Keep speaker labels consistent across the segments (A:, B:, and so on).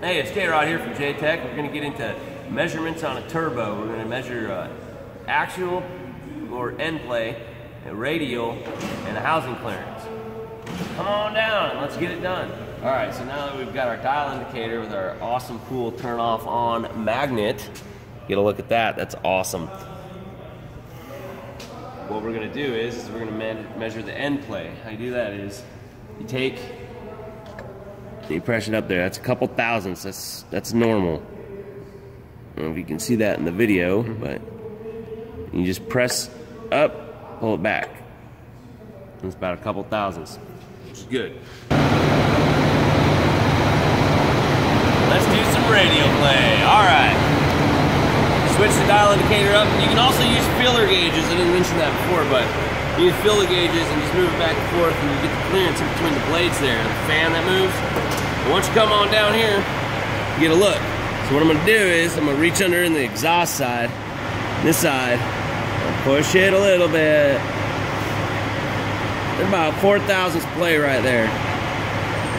A: Hey, it's J-Rod here from J-Tech. We're going to get into measurements on a turbo. We're going to measure uh, axial or end play, radial, and a housing clearance. Come on down and let's get it done. All right, so now that we've got our dial indicator with our awesome, cool turn off on magnet, get a look at that. That's awesome. What we're going to do is, is we're going to me measure the end play. How you do that is you take you press it up there. That's a couple thousandths. That's that's normal. I don't know if you can see that in the video, mm-hmm. but you just press up, pull it back. It's about a couple thousandths, which is good. Let's do some radial play. All right. Switch the dial indicator up. You can also use feeler gauges. I didn't mention that before, but you can feeler gauges and just move it back and forth, and you get the clearance in between the blades there. The fan that moves. Once you come on down here, you get a look. So what I'm gonna do is I'm gonna reach under in the exhaust side, this side, push it a little bit. There's about four thousandths play right there,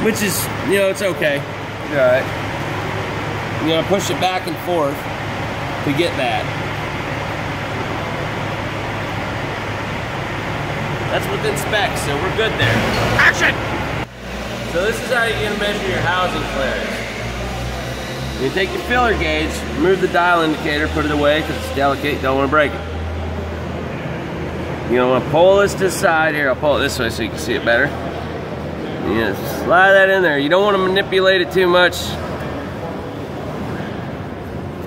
A: which is, you know, it's okay. All right. You're gonna push it back and forth to get that. That's within specs, so we're good there. Action! So this is how you're gonna measure your housing clearance. You take your feeler gauge, remove the dial indicator, put it away because it's delicate, you don't wanna break it. You wanna pull this to the side here, I'll pull it this way so you can see it better. Yeah, slide that in there. You don't wanna manipulate it too much.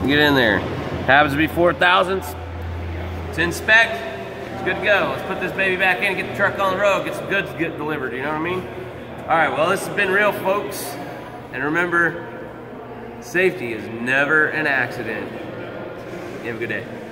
A: Get in there. Happens to be four thousandths. It's in spec. Good to go. Let's put this baby back in, get the truck on the road, get some goods get delivered, you know what I mean? All right, well, this has been real, folks. And remember, safety is never an accident. You have a good day.